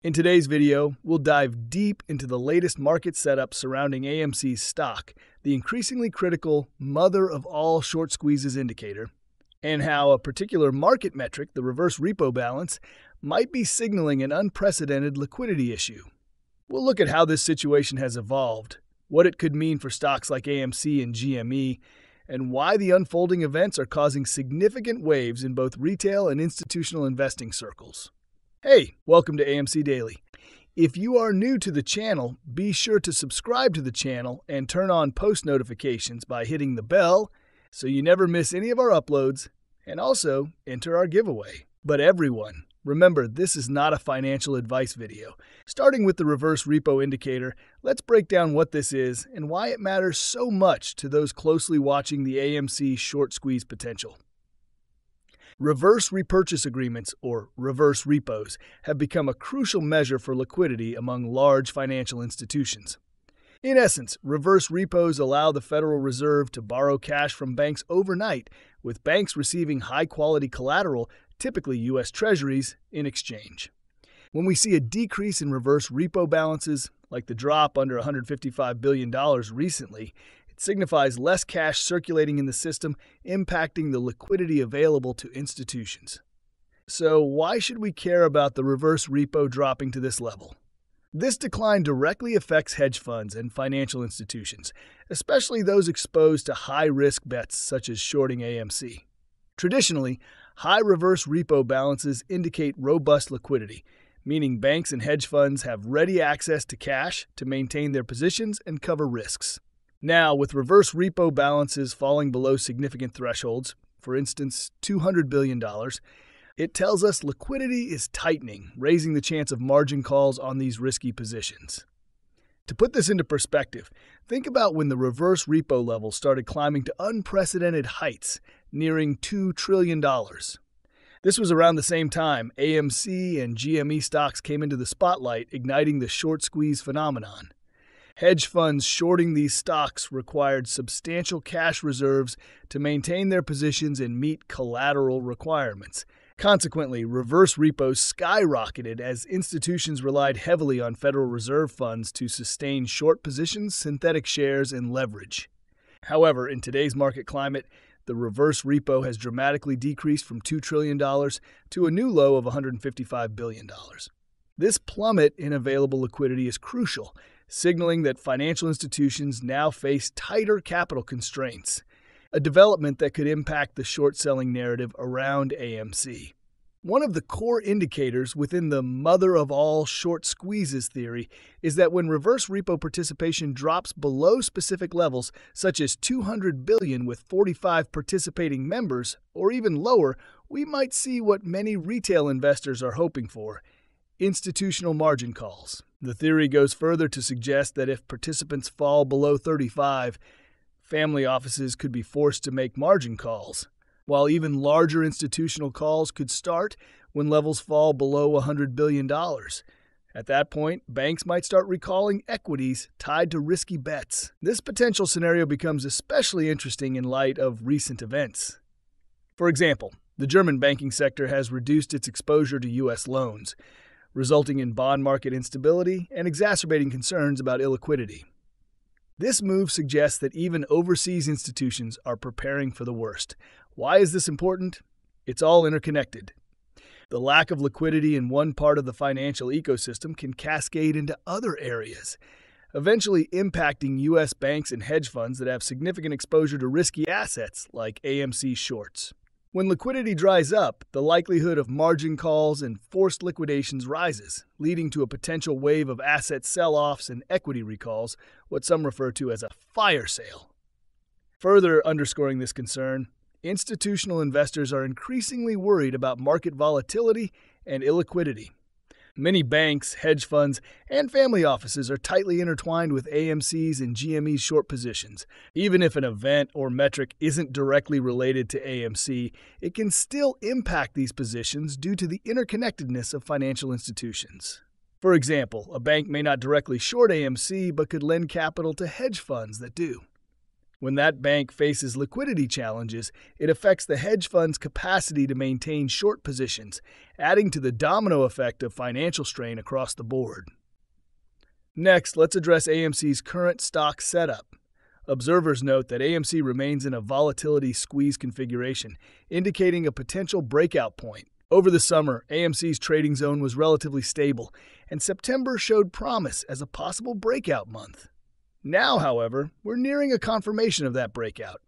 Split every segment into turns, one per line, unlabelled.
In today's video, we'll dive deep into the latest market setup surrounding AMC's stock, the increasingly critical mother of all short squeezes indicator, and how a particular market metric, the reverse repo balance, might be signaling an unprecedented liquidity issue. We'll look at how this situation has evolved, what it could mean for stocks like AMC and GME, and why the unfolding events are causing significant waves in both retail and institutional investing circles. Hey, welcome to AMC Daily. If you are new to the channel, be sure to subscribe to the channel and turn on post notifications by hitting the bell so you never miss any of our uploads, and also enter our giveaway. But everyone, remember this is not a financial advice video. Starting with the reverse repo indicator, let's break down what this is and why it matters so much to those closely watching the AMC short squeeze potential. Reverse repurchase agreements, or reverse repos, have become a crucial measure for liquidity among large financial institutions. In essence, reverse repos allow the Federal Reserve to borrow cash from banks overnight, with banks receiving high quality collateral, typically U.S. Treasuries, in exchange. When we see a decrease in reverse repo balances, like the drop under $155 billion recently, signifies less cash circulating in the system, impacting the liquidity available to institutions. So, why should we care about the reverse repo dropping to this level? This decline directly affects hedge funds and financial institutions, especially those exposed to high risk bets such as shorting AMC. Traditionally, high reverse repo balances indicate robust liquidity, meaning banks and hedge funds have ready access to cash to maintain their positions and cover risks. Now, with reverse repo balances falling below significant thresholds, for instance, $200 billion, it tells us liquidity is tightening, raising the chance of margin calls on these risky positions. To put this into perspective, think about when the reverse repo level started climbing to unprecedented heights, nearing $2 trillion. This was around the same time AMC and GME stocks came into the spotlight, igniting the short squeeze phenomenon. Hedge funds shorting these stocks required substantial cash reserves to maintain their positions and meet collateral requirements. Consequently, reverse repos skyrocketed as institutions relied heavily on Federal Reserve funds to sustain short positions, synthetic shares, and leverage. However, in today's market climate, the reverse repo has dramatically decreased from $2 trillion to a new low of $155 billion. This plummet in available liquidity is crucial signaling that financial institutions now face tighter capital constraints, a development that could impact the short selling narrative around AMC. One of the core indicators within the mother of all short squeezes theory is that when reverse repo participation drops below specific levels, such as 200 billion with 45 participating members, or even lower, we might see what many retail investors are hoping for institutional margin calls. The theory goes further to suggest that if participants fall below 35, family offices could be forced to make margin calls, while even larger institutional calls could start when levels fall below $100 billion. At that point, banks might start recalling equities tied to risky bets. This potential scenario becomes especially interesting in light of recent events. For example, the German banking sector has reduced its exposure to U.S. loans, resulting in bond market instability and exacerbating concerns about illiquidity. This move suggests that even overseas institutions are preparing for the worst. Why is this important? It's all interconnected. The lack of liquidity in one part of the financial ecosystem can cascade into other areas, eventually impacting U.S. banks and hedge funds that have significant exposure to risky assets like AMC shorts. When liquidity dries up, the likelihood of margin calls and forced liquidations rises, leading to a potential wave of asset sell offs and equity recalls, what some refer to as a fire sale. Further underscoring this concern, institutional investors are increasingly worried about market volatility and illiquidity. Many banks, hedge funds, and family offices are tightly intertwined with AMC's and GME's short positions. Even if an event or metric isn't directly related to AMC, it can still impact these positions due to the interconnectedness of financial institutions. For example, a bank may not directly short AMC but could lend capital to hedge funds that do. When that bank faces liquidity challenges, it affects the hedge fund's capacity to maintain short positions, adding to the domino effect of financial strain across the board. Next, let's address AMC's current stock setup. Observers note that AMC remains in a volatility squeeze configuration, indicating a potential breakout point. Over the summer, AMC's trading zone was relatively stable, and September showed promise as a possible breakout month. Now, however, we're nearing a confirmation of that breakout.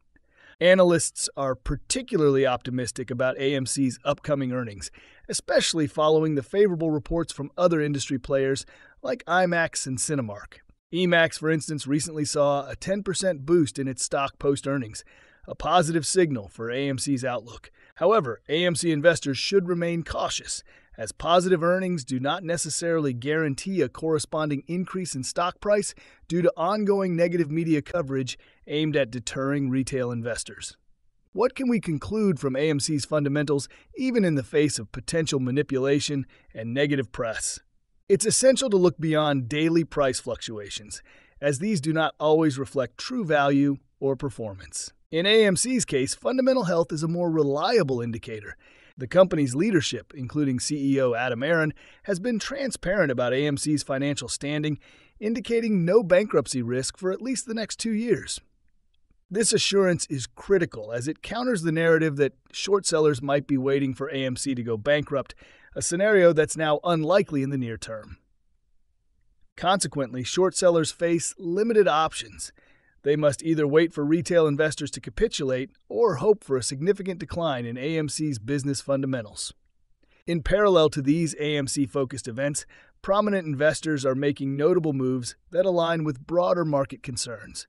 Analysts are particularly optimistic about AMC's upcoming earnings, especially following the favorable reports from other industry players like IMAX and Cinemark. IMAX, for instance, recently saw a 10% boost in its stock post earnings, a positive signal for AMC's outlook. However, AMC investors should remain cautious as positive earnings do not necessarily guarantee a corresponding increase in stock price due to ongoing negative media coverage aimed at deterring retail investors. What can we conclude from AMC's fundamentals even in the face of potential manipulation and negative press? It's essential to look beyond daily price fluctuations, as these do not always reflect true value or performance. In AMC's case, fundamental health is a more reliable indicator the company's leadership, including CEO Adam Aron, has been transparent about AMC's financial standing, indicating no bankruptcy risk for at least the next two years. This assurance is critical as it counters the narrative that short sellers might be waiting for AMC to go bankrupt, a scenario that's now unlikely in the near term. Consequently, short sellers face limited options. They must either wait for retail investors to capitulate or hope for a significant decline in AMC's business fundamentals. In parallel to these AMC focused events, prominent investors are making notable moves that align with broader market concerns.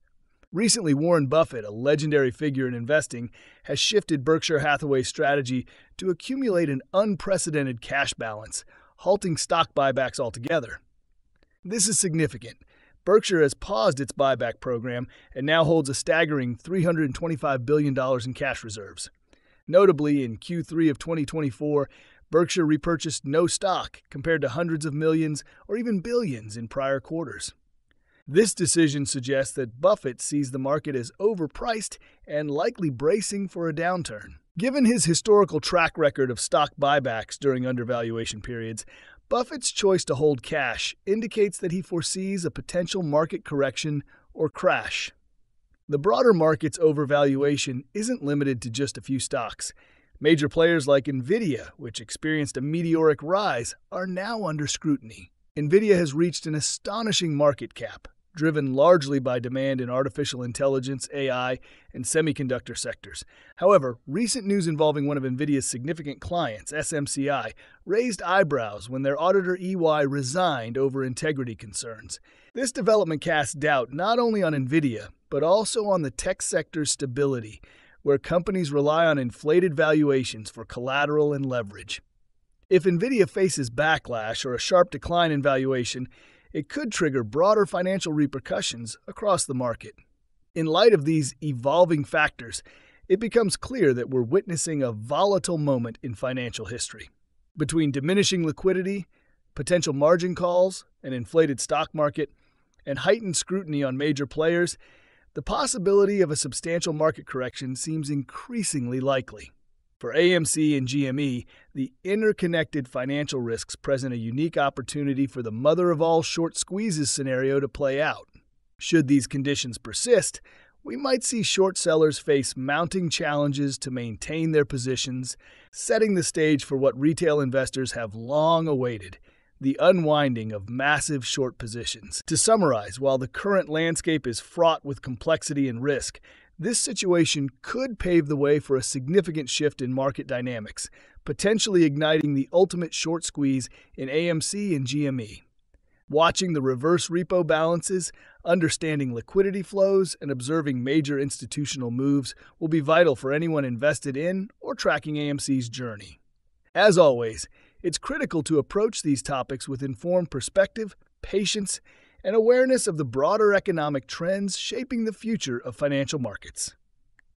Recently, Warren Buffett, a legendary figure in investing, has shifted Berkshire Hathaway's strategy to accumulate an unprecedented cash balance, halting stock buybacks altogether. This is significant Berkshire has paused its buyback program and now holds a staggering $325 billion in cash reserves. Notably, in Q3 of 2024, Berkshire repurchased no stock compared to hundreds of millions or even billions in prior quarters. This decision suggests that Buffett sees the market as overpriced and likely bracing for a downturn. Given his historical track record of stock buybacks during undervaluation periods, Buffett's choice to hold cash indicates that he foresees a potential market correction or crash. The broader market's overvaluation isn't limited to just a few stocks. Major players like Nvidia, which experienced a meteoric rise, are now under scrutiny. Nvidia has reached an astonishing market cap, driven largely by demand in artificial intelligence, AI, and semiconductor sectors. However, recent news involving one of NVIDIA's significant clients, SMCI, raised eyebrows when their auditor EY resigned over integrity concerns. This development casts doubt not only on NVIDIA, but also on the tech sector's stability, where companies rely on inflated valuations for collateral and leverage. If NVIDIA faces backlash or a sharp decline in valuation, it could trigger broader financial repercussions across the market. In light of these evolving factors, it becomes clear that we're witnessing a volatile moment in financial history. Between diminishing liquidity, potential margin calls, an inflated stock market, and heightened scrutiny on major players, the possibility of a substantial market correction seems increasingly likely. For AMC and GME, the interconnected financial risks present a unique opportunity for the mother of all short squeezes scenario to play out. Should these conditions persist, we might see short sellers face mounting challenges to maintain their positions, setting the stage for what retail investors have long awaited the unwinding of massive short positions. To summarize, while the current landscape is fraught with complexity and risk, this situation could pave the way for a significant shift in market dynamics, potentially igniting the ultimate short squeeze in AMC and GME. Watching the reverse repo balances, understanding liquidity flows, and observing major institutional moves will be vital for anyone invested in or tracking AMC's journey. As always, it's critical to approach these topics with informed perspective, patience, and awareness of the broader economic trends shaping the future of financial markets.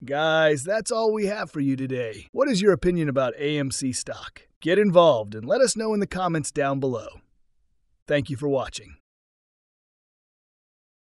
Guys, that's all we have for you today. What is your opinion about AMC stock? Get involved and let us know in the comments down below. Thank you for watching.